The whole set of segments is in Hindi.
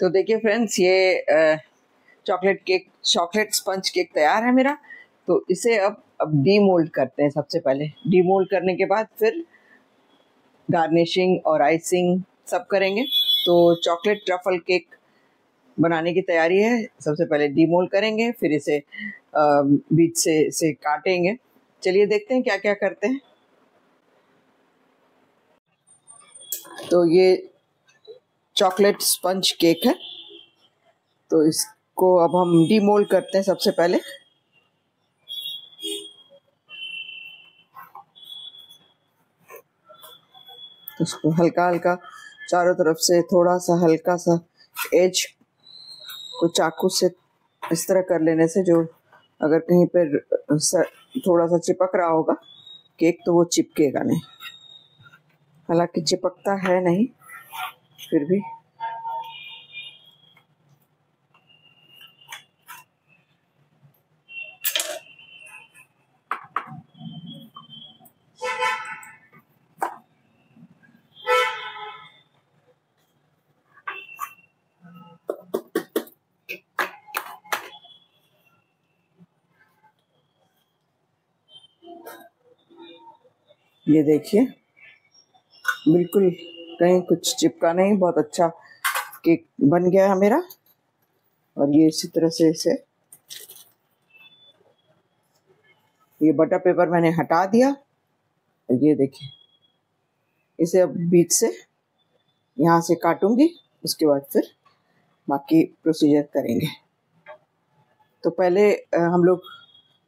तो देखिए फ्रेंड्स ये chocolate cake chocolate sponge cake तैयार है मेरा। तो इसे अब अब डीमोल्ड करते हैं सबसे पहले। डीमोल्ड करने के बाद फिर गार्निशिंग और आइसिंग सब करेंगे। तो चॉकलेट ट्रफल केक बनाने की तैयारी है। सबसे पहले डीमोल्ड करेंगे, फिर इसे बीच से इसे काटेंगे। चलिए देखते हैं क्या क्या करते हैं। तो ये चॉकलेट स्पंज केक है। तो इसको अब हम डीमोल्ड करते हैं सबसे पहले। तो इसको हल्का हल्का चारों तरफ़ से थोड़ा सा हल्का सा एज को चाकू से इस तरह कर लेने से जो अगर कहीं पर थोड़ा सा चिपक रहा होगा केक तो वो चिपकेगा नहीं। हालाँकि चिपकता है नहीं। फिर भी। ये देखिए बिल्कुल कहीं कुछ चिपका नहीं बहुत अच्छा केक बन गया है मेरा। और ये इसी तरह से इसे, ये बटर पेपर मैंने हटा दिया। ये देखिए, इसे अब बीच से यहाँ से काटूँगी, उसके बाद फिर बाकी प्रोसीजर करेंगे। तो पहले हम लोग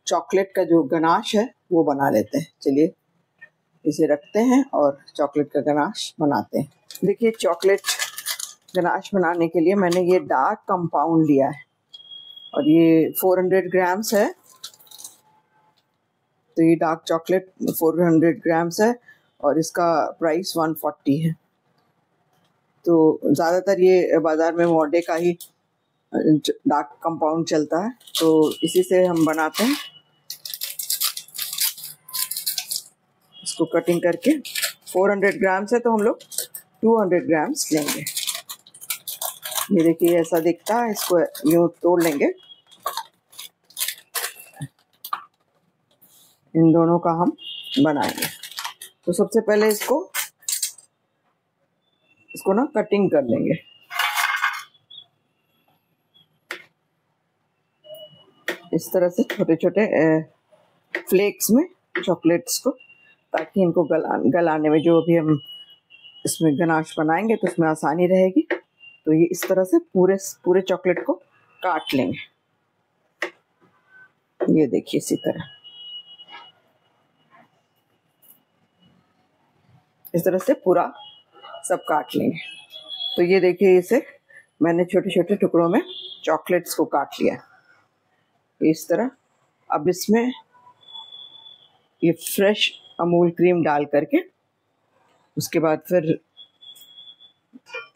चॉकलेट का जो गनाश है, वो बना लेते हैं। चलिए इसे रखते हैं और चॉकलेट का गनाश बनाते हैं। देखिए, चॉकलेट गनाश बनाने के लिए मैंने ये डार्क कंपाउंड लिया है और ये 400 ग्राम्स है। तो ये डार्क चॉकलेट 400 ग्राम्स है और इसका प्राइस 140 है। तो ज़्यादातर ये बाज़ार में मोडे का ही डार्क कंपाउंड चलता है। तो इसी से हम बनाते हैं। इसको कटिंग करके 400 ग्राम्स है तो हम लोग 200 ग्राम्स लेंगे। ये देखिए, ऐसा दिखता है, इसको यूँ तोड़ लेंगे। इन दोनों का हम बनाएँगे। तो सबसे पहले इसको इसको ना कटिंग कर लेंगे। इस तरह से छोटे छोटे फ्लेक्स में चॉकलेट्स को। ताकि इनको गला, गलाने में जो भी हम इसमें गनाश बनाएँगे तो उसमें आसानी रहेगी। तो ये इस तरह से पूरे पूरे चॉकलेट को काट लेंगे। ये देखिए इसी तरह। इस तरह से पूरा सब काट लेंगे। तो ये देखिए इसे मैंने छोटे छोटे टुकड़ों में चॉकलेट्स को काट लिया। इस तरह। अब इसमें ये फ्रेश अमूल क्रीम डाल करके, उसके बाद फिर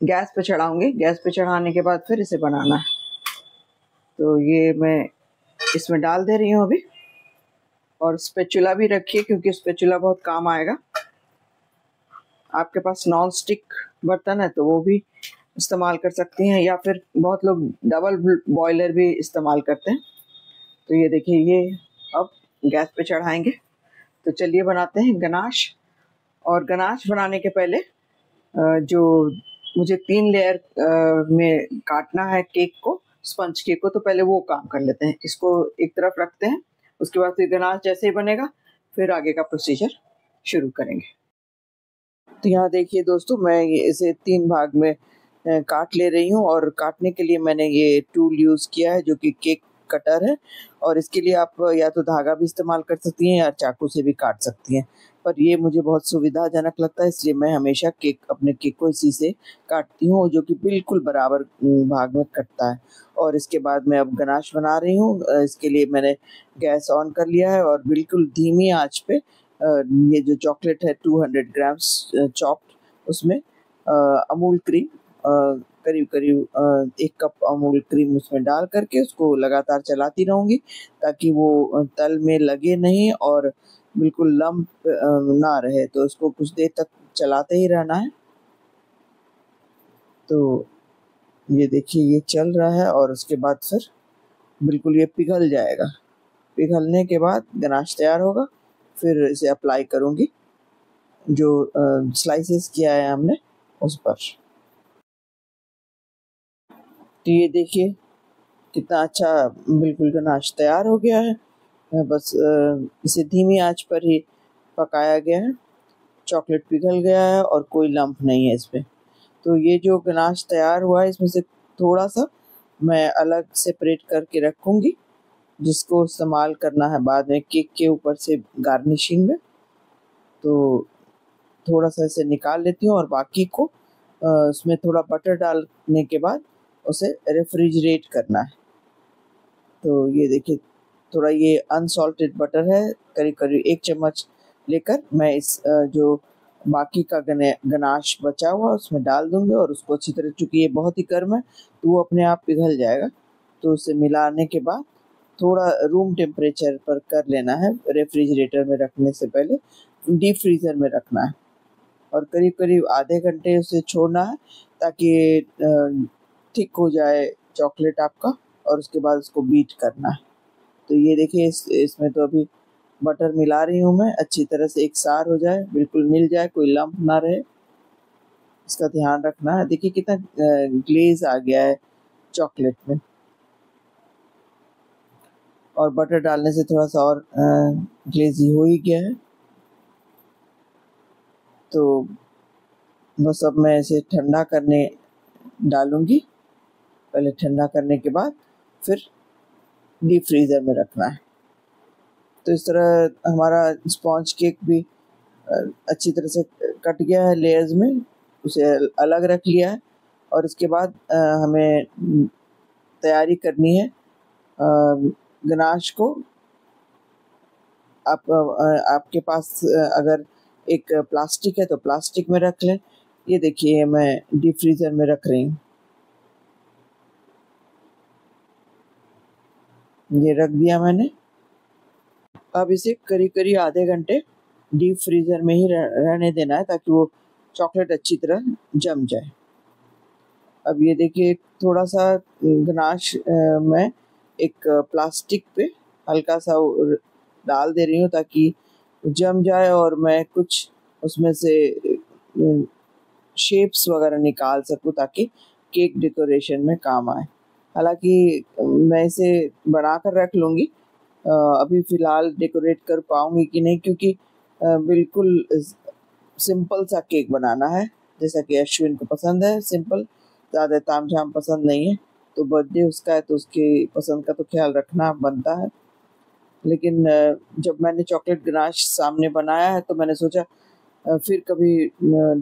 गैस पे चढ़ाऊँगी। गैस पे चढ़ाने के बाद फिर इसे बनाना है। तो ये मैं इसमें डाल दे रही हूँ अभी। और स्पेचुला भी रखिए, क्योंकि स्पेचुला बहुत काम आएगा। आपके पास नॉन स्टिक बर्तन है तो वो भी इस्तेमाल कर सकती हैं, या फिर बहुत लोग डबल बॉयलर भी इस्तेमाल करते हैं। तो ये देखिए, ये अब गैस पे चढ़ाएँगे। तो चलिए बनाते हैं गनाश। और गनाश बनाने के पहले जो मुझे तीन लेयर में काटना है केक को स्पंज केक को तो पहले वो काम कर लेते हैं। इसको एक तरफ़ रखते हैं, उसके बाद फिर गनाश जैसे ही बनेगा, फिर आगे का प्रोसीजर शुरू करेंगे। तो यहाँ देखिए दोस्तों, मैं इसे तीन भाग में काट ले रही हूँ और काटने के लिए मैंने ये टूल यूज़ किया है, जो कि केक कटर है और इसके लिए आप या तो धागा भी इस्तेमाल कर सकती हैं या चाकू से भी काट सकती हैं। पर ये मुझे बहुत सुविधाजनक लगता है, इसलिए मैं हमेशा केक, अपने केक को इसी से काटती हूँ, जो कि बिल्कुल बराबर भाग में कटता है। और इसके बाद मैं अब गनाश बना रही हूँ इसके लिए मैंने गैस ऑन कर लिया है और बिल्कुल धीमी आँच पे ये जो चॉकलेट है 200 ग्राम्स चॉप्ड, उसमें अमूल क्रीम करीब करीब एक कप अमूल क्रीम उसमें डाल करके उसको लगातार चलाती रहूँगी, ताकि वो तल में लगे नहीं और बिल्कुल लम्ब ना रहे। तो उसको कुछ देर तक चलाते ही रहना है। तो ये देखिए, ये चल रहा है और उसके बाद फिर बिल्कुल ये पिघल जाएगा। पिघलने के बाद गनाश तैयार होगा। फिर इसे अप्लाई करूँगी। जो स्लाइसेस किया है हमने, उस पर। तो ये देखिए, कितना अच्छा बिल्कुल गनाश तैयार हो गया है। बस इसे धीमी आँच पर ही पकाया गया है। चॉकलेट पिघल गया है और कोई लंप नहीं है इसमें। तो ये जो गनाश तैयार हुआ है, इसमें से थोड़ा सा मैं अलग सेपरेट करके रखूँगी, जिसको इस्तेमाल करना है बाद में केक के ऊपर से गार्निशिंग में। तो थोड़ा सा इसे निकाल लेती हूँ और बाकी को उसमें थोड़ा बटर डालने के बाद उसे रेफ्रिजरेट करना है। तो ये देखिए, थोड़ा ये अनसॉल्टेड बटर है करीब करीब एक चम्मच लेकर मैं इस जो बाकी का गने, गनाश बचा हुआ उसमें डाल दूँगी और उसको अच्छी तरह, चूँकि ये बहुत ही गर्म है तो वो अपने आप पिघल जाएगा। तो उसे मिलाने के बाद थोड़ा रूम टेम्परेचर पर कर लेना है रेफ्रिजरेटर में रखने से पहले डीप फ्रीज़र में रखना है। और करीब करीब आधे घंटे उसे छोड़ना है, ताकि थिक हो जाए चॉकलेट आपका और उसके बाद उसको बीट करना है। तो ये देखिए इस, इसमें तो अभी बटर मिला रही हूँ मैं, अच्छी तरह से एक सार हो जाए, बिल्कुल मिल जाए, कोई लंप ना रहे। इसका ध्यान रखना है। देखिए कितना ग्लेज आ गया है चॉकलेट में। और बटर डालने से थोड़ा सा और ग्लेजी हो ही गया है। तो बस अब मैं इसे ठंडा करने डालूँगी। पहले ठंडा करने के बाद फिर डीप फ्रीज़र में रखना है। तो इस तरह हमारा स्पॉन्ज केक भी अच्छी तरह से कट गया है लेयर्स में, उसे अलग रख लिया है और इसके बाद हमें तैयारी करनी है गनाश को। आप आपके पास अगर एक प्लास्टिक है तो प्लास्टिक में रख लें। ये देखिए मैं डीप फ्रीज़र में रख रही हूँ। ये रख दिया मैंने। अब इसे करीब करीब आधे घंटे डीप फ्रीज़र में ही रहने देना है ताकि वो चॉकलेट अच्छी तरह जम जाए। अब ये देखिए थोड़ा सा गनाश मैं एक प्लास्टिक पे हल्का सा डाल दे रही हूँ ताकि जम जाए और मैं कुछ उसमें से शेप्स वगैरह निकाल सकूँ ताकि केक डेकोरेशन में काम आए। हालाँकि मैं इसे बना कर रख लूँगी। अभी फ़िलहाल डेकोरेट कर पाऊँगी कि नहीं, क्योंकि बिल्कुल सिंपल सा केक बनाना है, जैसा कि अश्विन को पसंद है सिंपल ज़्यादा ताम झाम पसंद नहीं है। तो बर्थडे उसका है तो उसके पसंद का तो ख्याल रखना बनता है। लेकिन जब मैंने चॉकलेट गनाश सामने बनाया है तो मैंने सोचा फिर कभी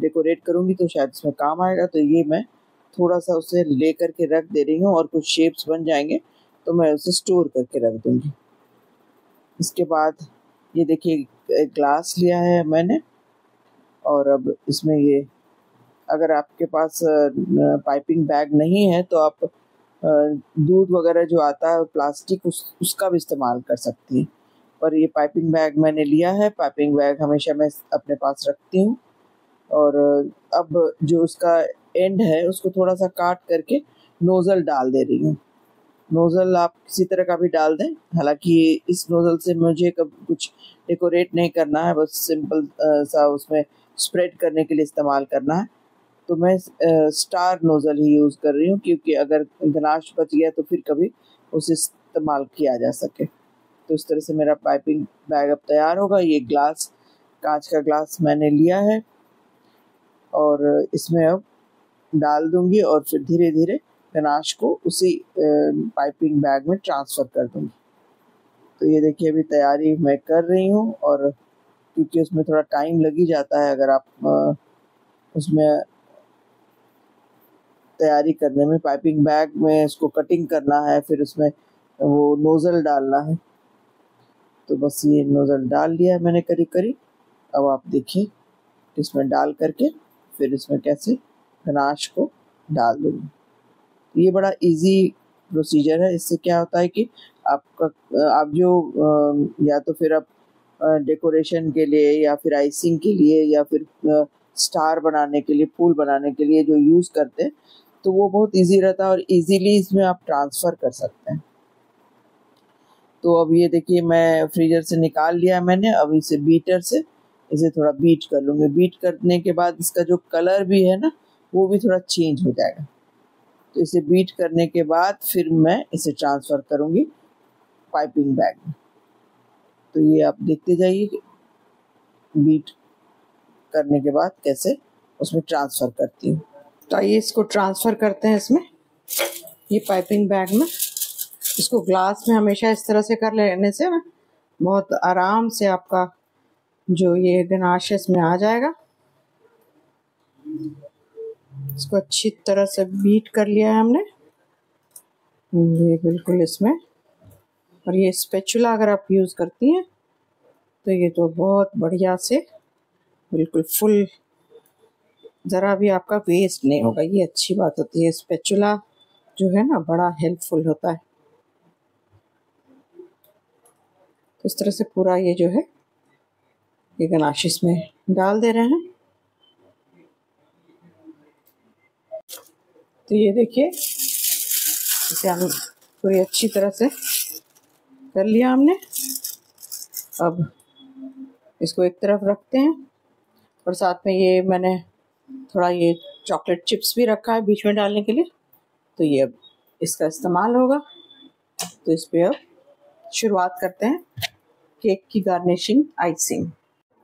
डेकोरेट करूँगी तो शायद इसमें काम आएगा तो ये मैं थोड़ा सा उसे ले करके रख दे रही हूँ और कुछ शेप्स बन जाएँगे तो मैं उसे स्टोर करके रख दूँगी। इसके बाद ये देखिए ग्लास लिया है मैंने और अब इसमें ये, अगर आपके पास पाइपिंग बैग नहीं है तो आप दूध वगैरह जो आता है प्लास्टिक उस, उसका भी इस्तेमाल कर सकती हैं। पर ये पाइपिंग बैग मैंने लिया है पाइपिंग बैग हमेशा मैं अपने पास रखती हूँ और, अब जो उसका एंड है, उसको थोड़ा सा काट करके नोज़ल डाल दे रही हूँ। नोज़ल आप किसी तरह का भी डाल दें, हालाँकि इस नोज़ल से मुझे कब कुछ डेकोरेट नहीं करना है, बस सिंपल सा उसमें स्प्रेड करने के लिए इस्तेमाल करना है। तो मैं स्टार नोज़ल ही यूज़ कर रही हूँ, क्योंकि अगर गनाश बच गया तो फिर कभी उसे इस्तेमाल किया जा सके। तो इस तरह से मेरा पाइपिंग बैग अब तैयार होगा। ये ग्लास कांच का ग्लास मैंने लिया है। और इसमें अब डाल दूँगी और फिर धीरे धीरे गनाश को उसी पाइपिंग बैग में ट्रांसफ़र कर दूँगी। तो ये देखिए, अभी तैयारी मैं कर रही हूँ और क्योंकि उसमें थोड़ा टाइम लग ही जाता है अगर आप उसमें तैयारी करने में पाइपिंग बैग में उसको कटिंग करना है, फिर उसमें वो नोज़ल डालना है। तो बस ये नोज़ल डाल लिया मैंने करीब करीब अब आप देखिए, इसमें डाल करके फिर इसमें कैसे गनाश को डाल दूँगी ये बड़ा इजी प्रोसीजर है। इससे क्या होता है कि आपका, आप जो या तो फिर आप डेकोरेशन के लिए या फिर आइसिंग के लिए या फिर स्टार बनाने के लिए, फूल बनाने के लिए जो यूज़ करते हैं तो वो बहुत इजी रहता है और इजीली इसमें आप ट्रांसफ़र कर सकते हैं। तो अब ये देखिए, मैं फ्रीजर से निकाल लिया मैंने। अब इसे बीटर से, इसे थोड़ा बीट कर लूँगी। बीट करने के बाद इसका जो कलर भी है ना वो भी थोड़ा चेंज हो जाएगा। तो इसे बीट करने के बाद फिर मैं इसे ट्रांसफ़र करूँगी पाइपिंग बैग में। तो ये आप देखते जाइए बीट करने के बाद कैसे उसमें ट्रांसफ़र करती हूँ। तो आइए इसको ट्रांसफ़र करते हैं इसमें, ये पाइपिंग बैग में। इसको ग्लास में हमेशा इस तरह से कर लेने से ना बहुत आराम से आपका जो ये गनाश इसमें आ जाएगा। इसको अच्छी तरह से बीट कर लिया है हमने। ये बिल्कुल इसमें। और ये स्पेचुला अगर आप यूज़ करती हैं तो ये तो बहुत बढ़िया से, बिल्कुल फुल ज़रा भी आपका वेस्ट नहीं होगा। ये अच्छी बात होती है। स्पेचुला जो है ना, बड़ा हेल्पफुल होता है। तो इस तरह से पूरा ये जो है, ये गनाशिस में डाल दे रहे हैं। तो ये देखिए, इसे हम पूरी अच्छी तरह से कर लिया हमने। अब इसको एक तरफ़ रखते हैं और साथ में ये मैंने थोड़ा ये चॉकलेट चिप्स भी रखा है बीच में डालने के लिए। तो ये अब इसका इस्तेमाल होगा। तो इस पर अब शुरुआत करते हैं केक की गार्निशिंग आइसिंग।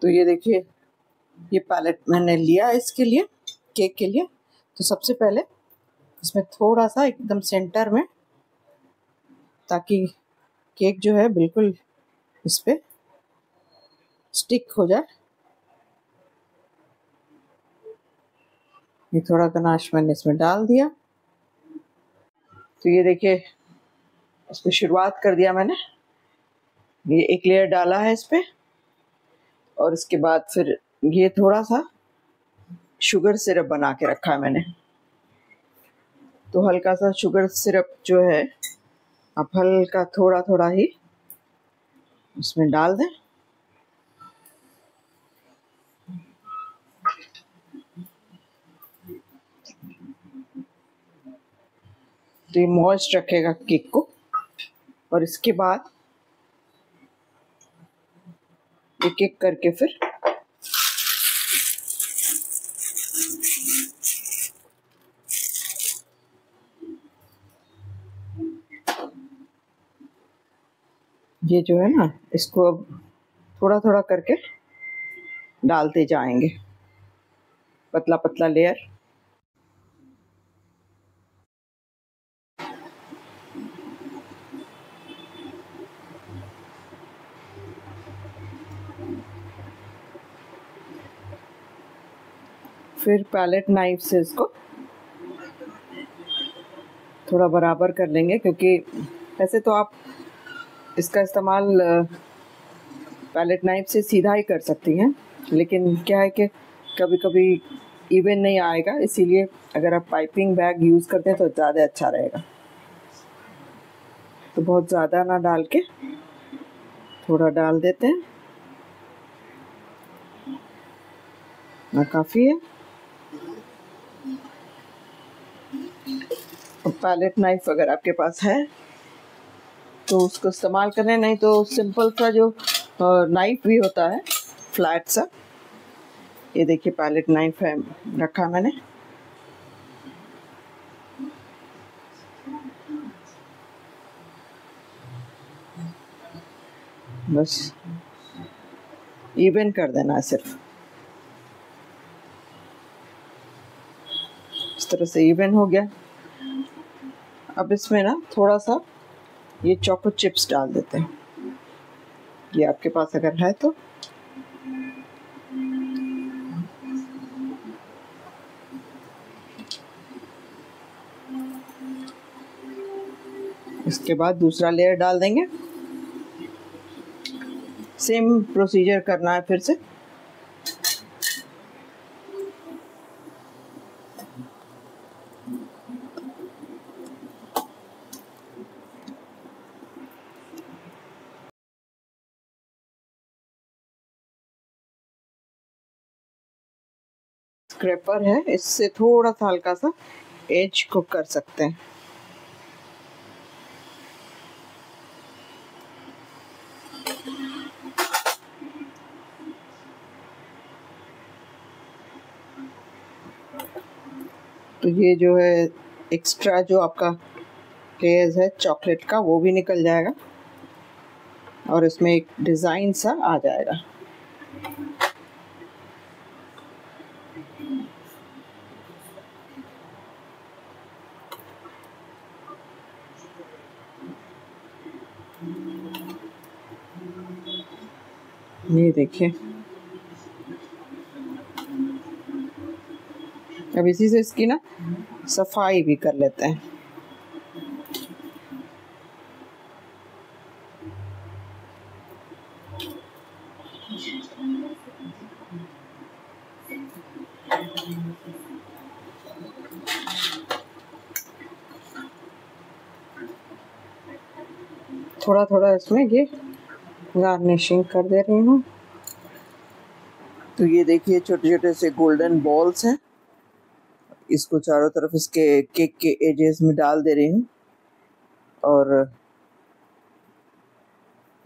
तो ये देखिए, ये पैलेट मैंने लिया इसके लिए, केक के लिए। तो सबसे पहले इसमें थोड़ा सा एकदम सेंटर में, ताकि केक जो है बिल्कुल इस पर स्टिक हो जाए। ये थोड़ा गनाश मैंने इसमें डाल दिया। तो ये देखिए इस पर शुरुआत कर दिया मैंने। ये एक लेयर डाला है इस पर और इसके बाद फिर ये थोड़ा सा शुगर सिरप बना के रखा है मैंने। तो हल्का सा शुगर सिरप जो है, आप हल्का थोड़ा थोड़ा ही उसमें डाल दें। तो ये मॉइस्ट रखेगा केक को। और इसके बाद एक एक करके फिर ये जो है ना, इसको अब थोड़ा थोड़ा करके डालते जाएँगे। पतला पतला लेयर फिर पैलेट नाइफ से इसको थोड़ा बराबर कर लेंगे, क्योंकि वैसे तो आप इसका इस्तेमाल पैलेट नाइफ से सीधा ही कर सकती हैं, लेकिन क्या है कि कभी कभी इवन नहीं आएगा, इसीलिए अगर आप पाइपिंग बैग यूज़ करते हैं तो ज़्यादा अच्छा रहेगा। तो बहुत ज़्यादा ना डाल के थोड़ा डाल देते हैं। ना काफ़ी है। पैलेट नाइफ अगर आपके पास है तो उसको इस्तेमाल करें, नहीं तो सिंपल सा जो नाइफ भी होता है फ्लैट सा, ये देखिए पैलेट नाइफ है, रखा मैंने। बस इवन कर देना है सिर्फ़। इस तरह से इवन हो गया। अब इसमें ना थोड़ा सा ये चॉको चिप्स डाल देते हैं। ये आपके पास अगर है तो। इसके बाद दूसरा लेयर डाल देंगे। सेम प्रोसीजर करना है फिर से। स्क्रैपर है, इससे थोड़ा सा हल्का सा एज को कर सकते हैं। तो ये जो है एक्स्ट्रा जो आपका लेयर्स है चॉकलेट का, वो भी निकल जाएगा और इसमें एक डिज़ाइन सा आ जाएगा। ये देखिए। अब इसी से इसकी ना सफ़ाई भी कर लेते हैं। थोड़ा थोड़ा इसमें ये गार्निशिंग कर दे रही हूँ। तो ये देखिए छोटे छोटे से गोल्डन बॉल्स हैं। इसको चारों तरफ़ इसके केक के एजेस में डाल दे रही हूँ। और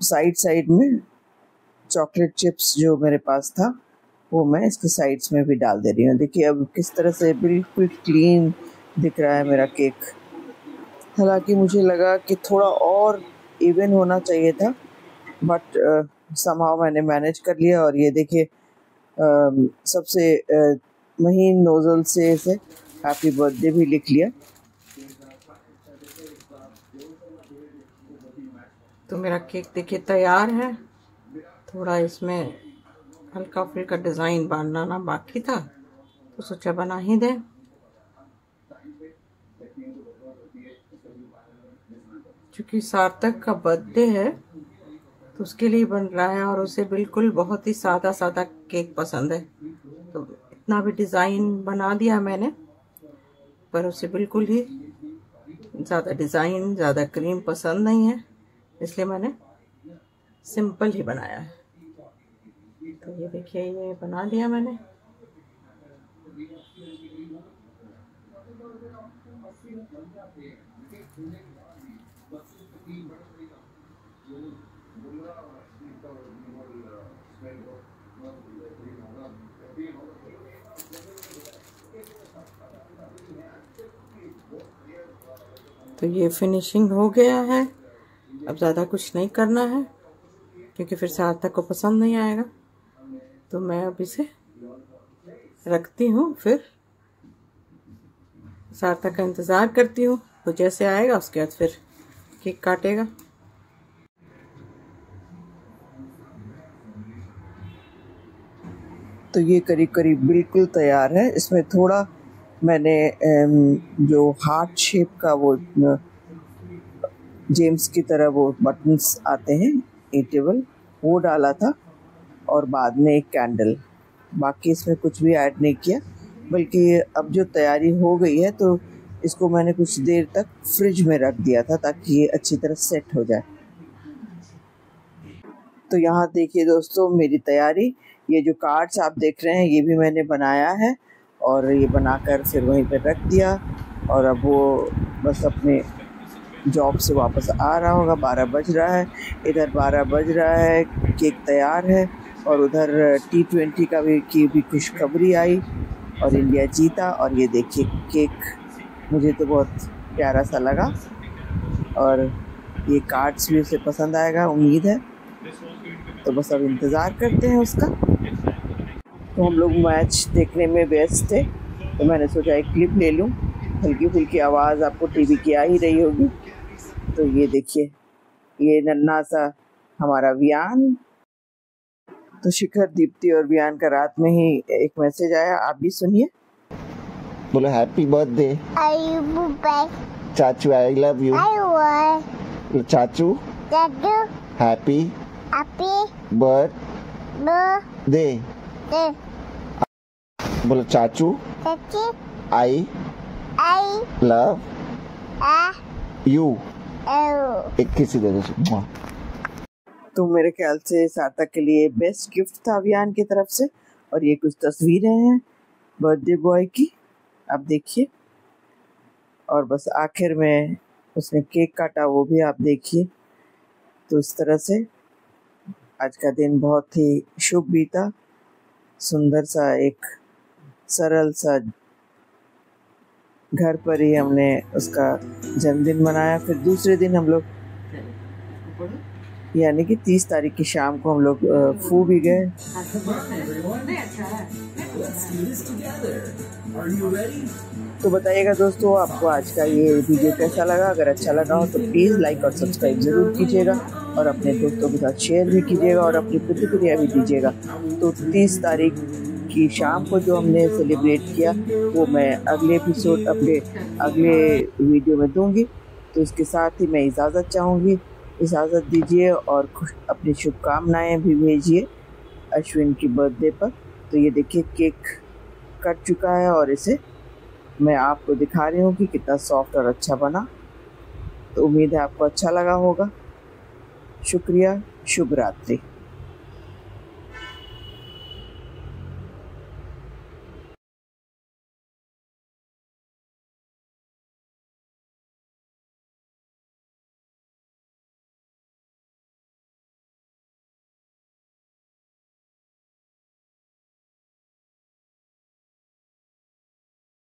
साइड साइड में चॉकलेट चिप्स जो मेरे पास था, वो मैं इसके साइड्स में भी डाल दे रही हूँ। देखिए, अब किस तरह से बिल्कुल क्लीन दिख रहा है मेरा केक हालाँकि मुझे लगा कि थोड़ा और इवन होना चाहिए था बट समाव मैंने मैनेज कर लिया और ये देखिए uh, सबसे uh, महीन नोज़ल से इसे हैप्पी बर्थडे भी लिख लिया। तो मेरा केक देखिए तैयार है। थोड़ा इसमें हल्का फुल्का डिज़ाइन बनाना बाकी था तो सोचा बना ही दें। क्योंकि सार्थक का बर्थडे है तो उसके लिए बन रहा है और उसे बिल्कुल बहुत ही सादा सादा केक पसंद है। तो इतना भी डिज़ाइन बना दिया मैंने, पर उसे बिल्कुल ही ज़्यादा डिज़ाइन ज़्यादा क्रीम पसंद नहीं है, इसलिए मैंने सिंपल ही बनाया है। तो ये देखिए, ये बना दिया मैंने। तो ये फिनिशिंग हो गया है। अब ज़्यादा कुछ नहीं करना है, क्योंकि फिर सार्थक को पसंद नहीं आएगा। तो मैं अब इसे रखती हूँ, फिर सार्थक का इंतज़ार करती हूँ। वो जैसे आएगा, उसके बाद फिर केक काटेगा। तो ये करीब करीब बिल्कुल तैयार है। इसमें थोड़ा मैंने जो हार्ट शेप का वो जेम्स की तरह वो बटन्स आते हैं ईटेबल वो डाला था और बाद में एक कैंडल। बाकी इसमें कुछ भी ऐड नहीं किया, बल्कि अब जो तैयारी हो गई है तो इसको मैंने कुछ देर तक फ्रिज में रख दिया था ताकि ये अच्छी तरह सेट हो जाए। तो यहाँ देखिए दोस्तों, मेरी तैयारी। ये जो कार्ड्स आप देख रहे हैं, ये भी मैंने बनाया है और ये बनाकर फिर वहीं पर रख दिया और अब वो बस अपने जॉब से वापस आ रहा होगा। बारह बज रहा है। इधर बारह बज रहा है, केक तैयार है और उधर टी ट्वेंटी का भी, की भी खुशखबरी आई और इंडिया जीता और ये देखिए केक मुझे तो बहुत प्यारा सा लगा। और ये कार्ड्स भी उसे पसंद आएगा, उम्मीद है। तो बस अब इंतज़ार करते हैं उसका। तो हम लोग मैच देखने में व्यस्त थे तो मैंने सोचा एक क्लिप ले लूँ। हल्की फुल्की आवाज़ आपको टीवी की आ ही रही होगी। तो ये देखिए, ये नन्ना सा हमारा वियान तो शिखर, दीप्ति और वियान का रात में ही एक मैसेज आया, आप भी सुनिए। बोलो हैप्पी बर्थडे चाचू आई लव यू चाचू चाचू हैप्पी हैप्पी बर्थडे बोलो चाचू चाची आई आई लव आ यू एक किसी दे दो तो मेरे ख्याल से सार्थक के लिए बेस्ट गिफ्ट था अभियान की तरफ़ से और ये कुछ तस्वीरें हैं बर्थडे बॉय की। आप देखिए। और बस आखिर में उसने केक काटा वो भी आप देखिए। तो इस तरह से आज का दिन बहुत ही शुभ बीता। सुंदर सा एक सरल सा घर पर ही हमने उसका जन्मदिन मनाया। फिर दूसरे दिन हम लोग यानी कि तीस तारीख की शाम को हम लोग फू भी गए। तो बताइएगा दोस्तों, आपको आज का ये वीडियो कैसा लगा? अगर अच्छा लगा हो तो प्लीज़ लाइक और सब्सक्राइब ज़रूर कीजिएगा और अपने दोस्तों के साथ शेयर भी कीजिएगा और अपनी प्रतिक्रिया भी दीजिएगा। तो तीस तारीख की शाम को जो हमने सेलिब्रेट किया, वो मैं अगले एपिसोड अपने अगले वीडियो में दूँगी। तो इसके साथ ही मैं इजाज़त चाहूँगी। इजाज़त दीजिए और खुश, अपनी शुभकामनाएँ भी भेजिए अश्विन की बर्थडे पर। तो ये देखिए केक कट चुका है और इसे मैं आपको दिखा रही हूँ कि कितना सॉफ्ट और अच्छा बना। तो उम्मीद है आपको अच्छा लगा होगा। शुक्रिया, शुभ रात्रि।